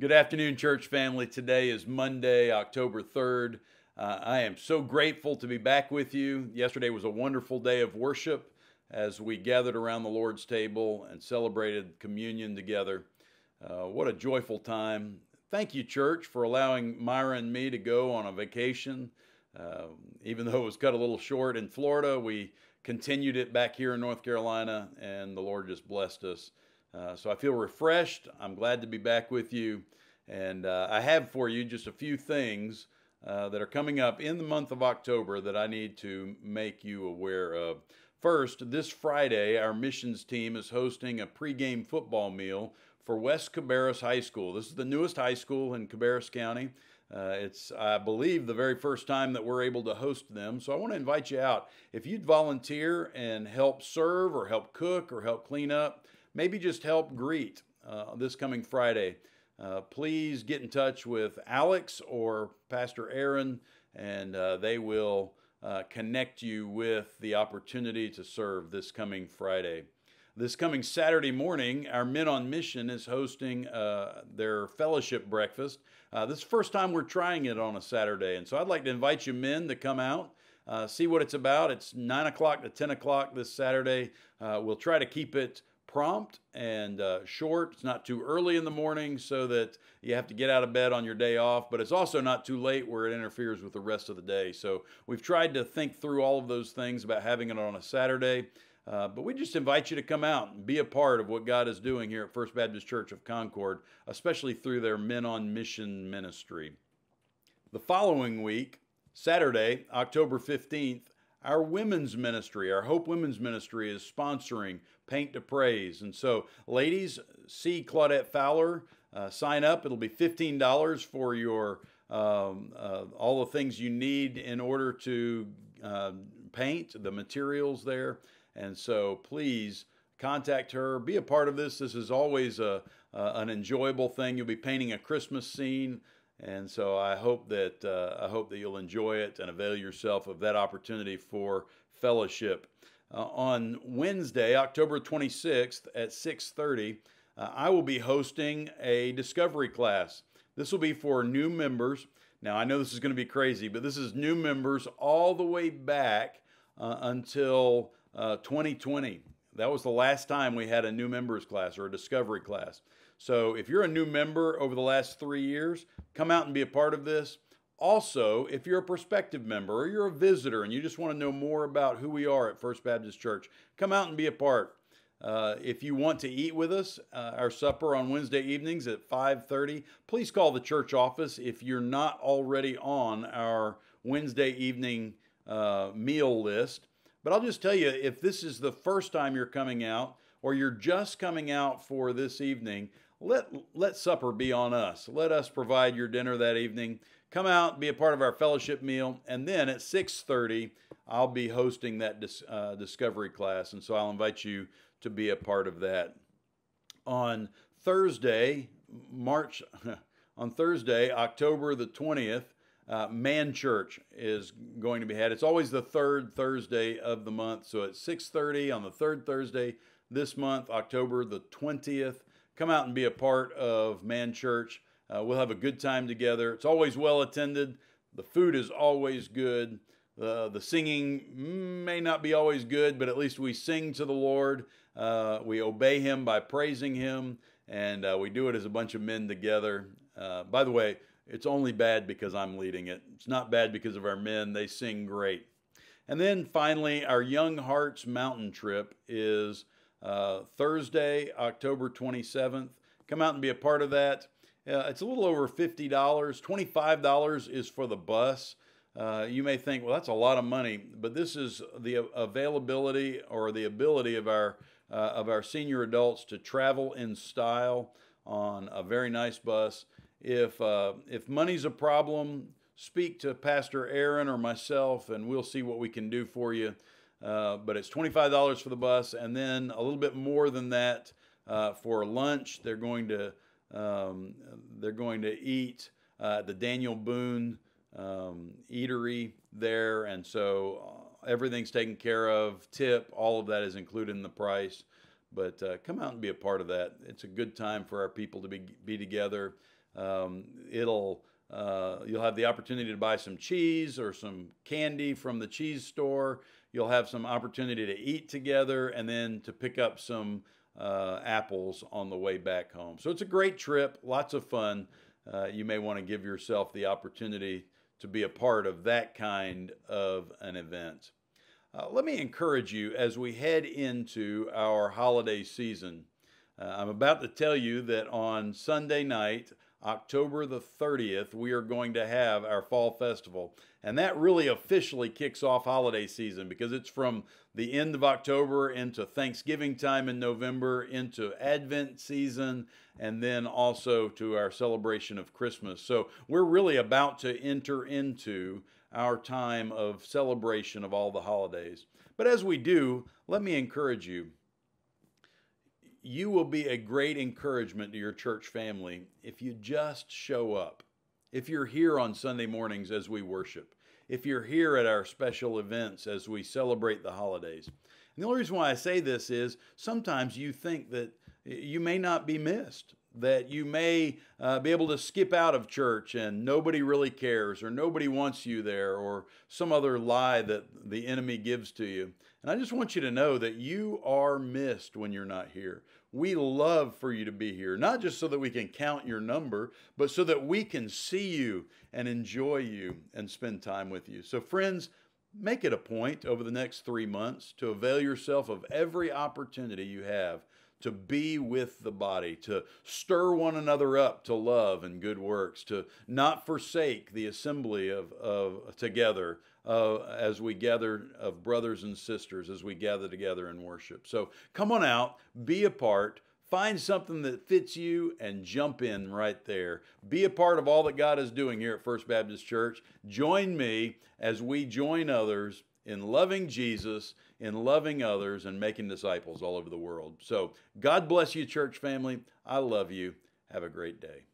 Good afternoon, church family. Today is Monday, October 3rd. Uh, I am so grateful to be back with you. Yesterday was a wonderful day of worship as we gathered around the Lord's table and celebrated communion together. Uh, what a joyful time. Thank you, church, for allowing Myra and me to go on a vacation. Uh, even though it was cut a little short in Florida, we continued it back here in North Carolina, and the Lord just blessed us. Uh, so I feel refreshed. I'm glad to be back with you. And uh, I have for you just a few things uh, that are coming up in the month of October that I need to make you aware of. First, this Friday, our missions team is hosting a pregame football meal for West Cabarrus High School. This is the newest high school in Cabarrus County. Uh, it's, I believe, the very first time that we're able to host them. So I want to invite you out. If you'd volunteer and help serve or help cook or help clean up, maybe just help greet uh, this coming Friday, uh, please get in touch with Alex or Pastor Aaron, and uh, they will uh, connect you with the opportunity to serve this coming Friday. This coming Saturday morning, our Men on Mission is hosting uh, their fellowship breakfast. Uh, this is the first time we're trying it on a Saturday, and so I'd like to invite you men to come out. See what it's about. It's 9 o'clock to 10 o'clock this Saturday. We'll try to keep it prompt and uh, short. It's not too early in the morning so that you have to get out of bed on your day off, but it's also not too late where it interferes with the rest of the day. So we've tried to think through all of those things about having it on a Saturday. Uh, but we just invite you to come out and be a part of what God is doing here at First Baptist Church of Concord, especially through their Men on Mission ministry. The following week, Saturday, October 15th, our women's ministry, our Hope Women's Ministry, is sponsoring Paint to Praise. And so, ladies, see Claudette Fowler, uh, sign up. It'll be $15 for your um, uh, all the things you need in order to uh, paint, the materials there. And so, please contact her, be a part of this. This is always a, an enjoyable thing. You'll be painting a Christmas scene. And so I hope that uh, I hope that you'll enjoy it and avail yourself of that opportunity for fellowship. Uh, on Wednesday, October 26th at 6:30, uh, I will be hosting a discovery class. This will be for new members. Now I know this is going to be crazy, but this is new members all the way back uh, until 2020. That was the last time we had a new members class or a discovery class. So if you're a new member over the last three years, come out and be a part of this. Also, if you're a prospective member or you're a visitor and you just want to know more about who we are at First Baptist Church, come out and be a part. Uh, if you want to eat with us, uh, our supper on Wednesday evenings at 5:30, please call the church office if you're not already on our Wednesday evening uh, meal list. But I'll just tell you, if this is the first time you're coming out, or you're just coming out for this evening, let, let supper be on us. Let us provide your dinner that evening. Come out, be a part of our fellowship meal, and then at 6:30, I'll be hosting that dis, uh, discovery class, and so I'll invite you to be a part of that. On Thursday, March, on Thursday, October the 20th, uh, Man Church is going to be had. It's always the third Thursday of the month, so at 6:30 on the third Thursday this month, October the 20th. Come out and be a part of Man Church. Uh, we'll have a good time together. It's always well attended. The food is always good. Uh, the singing may not be always good, but at least we sing to the Lord. Uh, we obey Him by praising Him, and uh, we do it as a bunch of men together. Uh, by the way, it's only bad because I'm leading it. It's not bad because of our men. They sing great. And then finally, our Young Hearts Mountain Trip is uh, Thursday, October 27th. Come out and be a part of that. Uh, it's a little over $50. $25 is for the bus. Uh, you may think, well, that's a lot of money, but this is the availability or the ability of our uh, of our senior adults to travel in style on a very nice bus. If uh, if money's a problem, speak to Pastor Aaron or myself, and we'll see what we can do for you. Uh, but it's $25 for the bus, and then a little bit more than that uh, for lunch. They're going to um, they're going to eat uh, the Daniel Boone um, Eatery there, and so uh, everything's taken care of. Tip, all of that is included in the price. But uh, come out and be a part of that. It's a good time for our people to be be together. Um, it'll uh, you'll have the opportunity to buy some cheese or some candy from the cheese store. You'll have some opportunity to eat together and then to pick up some uh, apples on the way back home. So it's a great trip, lots of fun. Uh, you may want to give yourself the opportunity to be a part of that kind of an event. Uh, let me encourage you as we head into our holiday season. Uh, I'm about to tell you that on Sunday night, October the 30th, we are going to have our fall festival. And that really officially kicks off holiday season because it's from the end of October into Thanksgiving time in November, into Advent season, and then also to our celebration of Christmas. So we're really about to enter into our time of celebration of all the holidays. But as we do, let me encourage you you will be a great encouragement to your church family if you just show up. If you're here on Sunday mornings as we worship, if you're here at our special events as we celebrate the holidays. And the only reason why I say this is sometimes you think that you may not be missed, that you may uh, be able to skip out of church and nobody really cares, or nobody wants you there, or some other lie that the enemy gives to you. And I just want you to know that you are missed when you're not here. We love for you to be here, not just so that we can count your number, but so that we can see you and enjoy you and spend time with you. So, friends, make it a point over the next three months to avail yourself of every opportunity you have to be with the body, to stir one another up to love and good works, to not forsake the assembly of, of together uh, as we gather of brothers and sisters, as we gather together in worship. So come on out, be a part. Find something that fits you and jump in right there. Be a part of all that God is doing here at First Baptist Church. Join me as we join others in loving Jesus, in loving others, and making disciples all over the world. So, God bless you, church family. I love you. Have a great day.